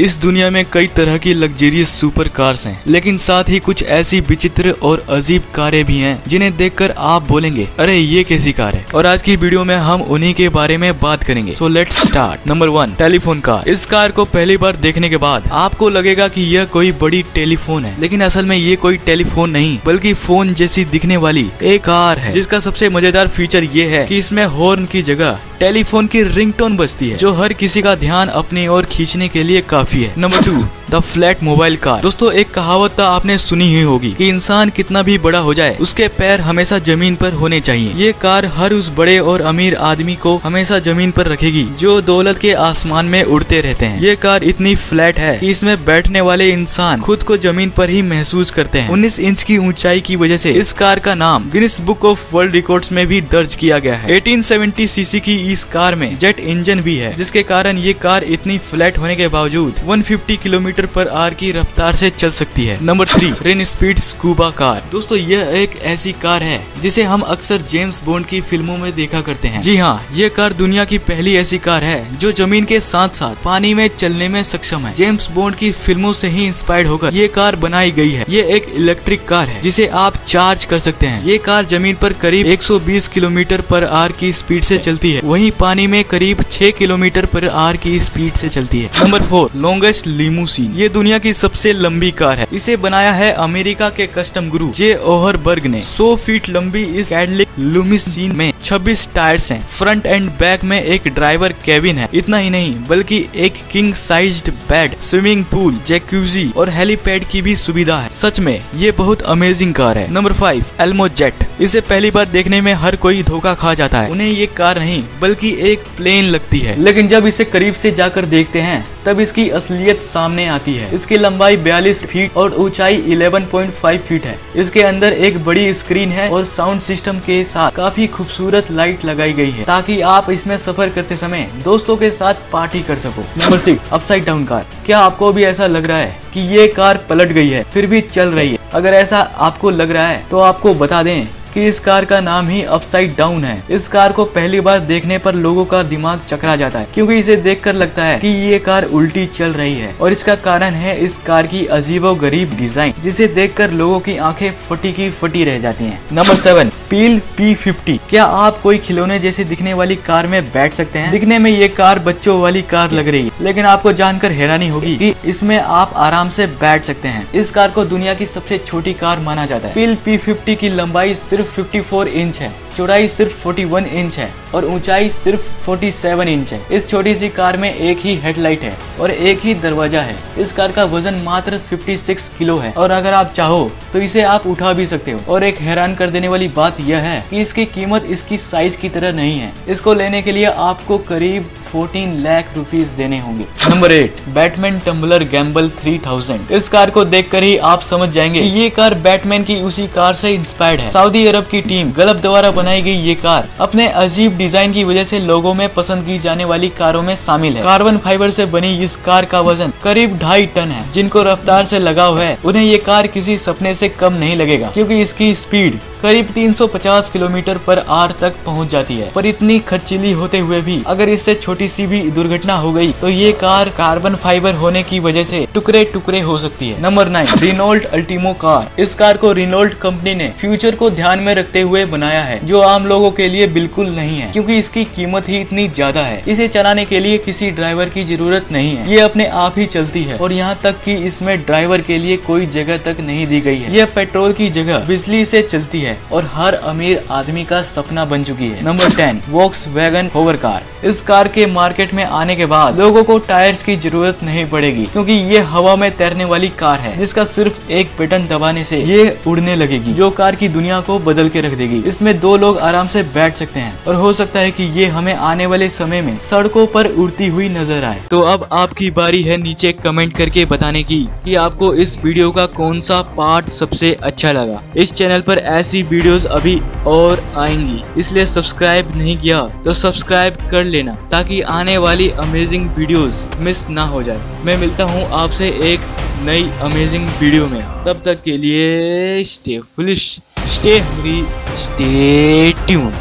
इस दुनिया में कई तरह की लग्जरियस सुपर कार्स हैं, लेकिन साथ ही कुछ ऐसी विचित्र और अजीब कारें भी हैं, जिन्हें देखकर आप बोलेंगे, अरे, ये कैसी कार है? और आज की वीडियो में हम उन्हीं के बारे में बात करेंगे। So let's start number one telephone car इस कार को पहली बार देखने के बाद आपको लगेगा की यह कोई बड़ी टेलीफोन है, लेकिन असल में ये कोई टेलीफोन नहीं, बल्कि फ़ोन जैसी दिखने वाली एक कार है, जिसका सबसे मज़ेदार फीचर ये है की इसमें हॉर्न की जगह टेलीफोन की रिंगटोन बजती है, जो हर किसी का ध्यान अपनी ओर खींचने के लिए काफ़ी है। Number two the flat mobile car. दोस्तों, एक कहावत तो आपने सुनी ही होगी कि इंसान कितना भी बड़ा हो जाए, उसके पैर हमेशा ज़मीन पर होने चाहिए। ये कार हर उस बड़े और अमीर आदमी को हमेशा ज़मीन पर रखेगी, जो दौलत के आसमान में उड़ते रहते हैं। ये कार इतनी फ्लैट है कि इसमें बैठने वाले इंसान खुद को ज़मीन पर ही महसूस करते हैं। 19 इंच की ऊंचाई की वजह से इस कार का नाम Guinness book of world records में भी दर्ज किया गया है। 1870 सीसी की इस कार में जेट इंजन भी है, जिसके कारण ये कार इतनी फ्लैट होने के बावजूद 150 किलोमीटर पर आर की रफ्तार से चल सकती है। Number three, Rinspeed scuba car. दोस्तों, यह एक ऐसी कार है, जिसे हम अक्सर जेम्स बॉन्ड की फ़िल्मों में देखा करते हैं। जी हाँ ये कार दुनिया की पहली ऐसी कार है, जो ज़मीन के साथ साथ पानी में चलने में सक्षम है। जेम्स बॉन्ड की फ़िल्मों से ही इंस्पायर्ड होकर ये कार बनाई गई है। ये एक इलेक्ट्रिक कार है, जिसे आप चार्ज कर सकते हैं। ये कार ज़मीन पर करीब 120 किलोमीटर पर आर की स्पीड से चलती है। वहीं पानी में करीब 6 किलोमीटर पर आर की स्पीड से चलती है। नंबर फोर लॉन्गेस्ट लिमोसिन ये दुनिया की सबसे लंबी कार है। इसे बनाया है अमेरिका के कस्टम गुरु जे ओहरबर्ग ने। 100 फीट लंबी इस कैडलिक लुमिसीन में 26 टायर्स हैं। फ्रंट एंड बैक में एक ड्राइवर केबिन है। इतना ही नहीं, बल्कि एक king sized bed, swimming pool, jacuzzi और हेलीपैड की भी सुविधा है। सच में, ये बहुत अमेजिंग कार है। Number five, Elmo jet. इसे पहली बार देखने में हर कोई धोखा खा जाता है। उन्हें ये कार नहीं, बल्कि एक प्लेन लगती है। लेकिन जब इसे करीब से जाकर देखते हैं तब इसकी असलियत सामने आती है। इसकी लंबाई 42 फीट और ऊंचाई 11.5 फीट है। इसके अंदर एक बड़ी स्क्रीन है और साउंड सिस्टम के साथ काफ़ी खूबसूरत लाइट लगाई गई है, ताकि आप इसमें सफ़र करते समय दोस्तों के साथ पार्टी कर सको। Number six, upside down car. क्या आपको भी ऐसा लग रहा है कि ये कार पलट गई है, फिर भी चल रही है? अगर ऐसा आपको लग रहा है तो आपको बता दें। कि इस कार का नाम ही अपसाइड डाउन है। इस कार को पहली बार देखने पर लोगों का दिमाग चकरा जाता है, क्योंकि इसे देखकर लगता है कि ये कार उल्टी चल रही है। और इसका कारण है इस कार की अजीबो गरीब डिज़ाइन जिसे देखकर लोगों की आँखें फटी की फटी रह जाती हैं। Number seven Peel P fifty क्या आप कोई खिलौने जैसे दिखने वाली कार में बैठ सकते हैं? दिखने में ये कार बच्चों वाली कार लग रही है, लेकिन आपको जानकर हैरानी होगी कि इसमें आप आराम से बैठ सकते हैं। इस कार को दुनिया की सबसे छोटी कार माना जाता है। पील पी फिफ्टी की लंबाई सिर्फ़ सिर्फ़ 54 इंच है। चौड़ाई सिर्फ़ 41 इंच है और ऊंचाई सिर्फ़ 47 इंच है। इस छोटी सी कार में एक ही हेडलाइट है और एक ही दरवाज़ा है। इस कार का वज़न मात्र 56 किलो है और अगर आप चाहो तो इसे आप उठा भी सकते हो। और एक हैरान कर देने वाली बात यह है कि इसकी कीमत इसकी साइज़ की तरह नहीं है। इसको लेने के लिए आपको करीब 14 लाख रुपीस देने होंगे। Number eight Batman tumbler gamble 3000 इस कार को देखकर ही आप समझ जाएँगे कि ये कार बैटमैन की उसी कार से इंस्पायर्ड है। सऊदी अरब की टीम गलत द्वारा बनाई गई ये कार अपने अजीब डिज़ाइन की वजह से लोगों में पसंद की जाने वाली कारों में शामिल है। कार्बन फाइबर से बनी इस कार का वज़न करीब ढाई टन है। जिनको रफ्तार से लगाव है, उन्हें ये कार किसी सपने से कम नहीं लगेगा, क्योंकि इसकी स्पीड करीब 350 किलोमीटर पर आर तक पहुँच जाती है। पर इतनी खर्चीली होते हुए भी, अगर इससे छोटी सी भी दुर्घटना हो गई तो ये कार कार्बन फाइबर होने की वजह से टुकड़े टुकड़े हो सकती है। Number nine Renault ultimo car. इस कार को रिनोल्ट कंपनी ने फ्यूचर को ध्यान में रखते हुए बनाया है, जो आम लोगों के लिए बिल्कुल नहीं है, क्योंकि इसकी कीमत ही इतनी ज़्यादा है। इसे चलाने के लिए किसी ड्राइवर की ज़रूरत नहीं है। ये अपने आप ही चलती है, और यहाँ तक कि इसमें ड्राइवर के लिए कोई जगह तक नहीं दी गई है। यह पेट्रोल की जगह बिजली से चलती है। और हर अमीर आदमी का सपना बन चुकी है। Number ten Volkswagen hover car इस कार के मार्केट में आने के बाद लोगों को टायर्स की ज़रूरत नहीं पड़ेगी, क्योंकि ये हवा में तैरने वाली कार है, जिसका सिर्फ़ एक बटन दबाने से ये उड़ने लगेगी, जो कार की दुनिया को बदल के रख देगी। इसमें दो लोग आराम से बैठ सकते हैं, और हो सकता है कि ये हमें आने वाले समय में सड़कों पर उड़ती हुई नज़र आए। तो अब आपकी बारी है नीचे कमेंट करके बताने की, कि आपको इस वीडियो का कौन सा पार्ट सबसे अच्छा लगा। इस चैनल पर ऐसी वीडियोस अभी और आएँगी। इसलिए सब्सक्राइब नहीं किया तो सब्सक्राइब कर लेना, ताकि आने वाली अमेजिंग वीडियोस मिस ना हो जाए। मैं मिलता हूँ आपसे एक नई अमेजिंग वीडियो में। तब तक के लिए stay foolish stay hungry stay tune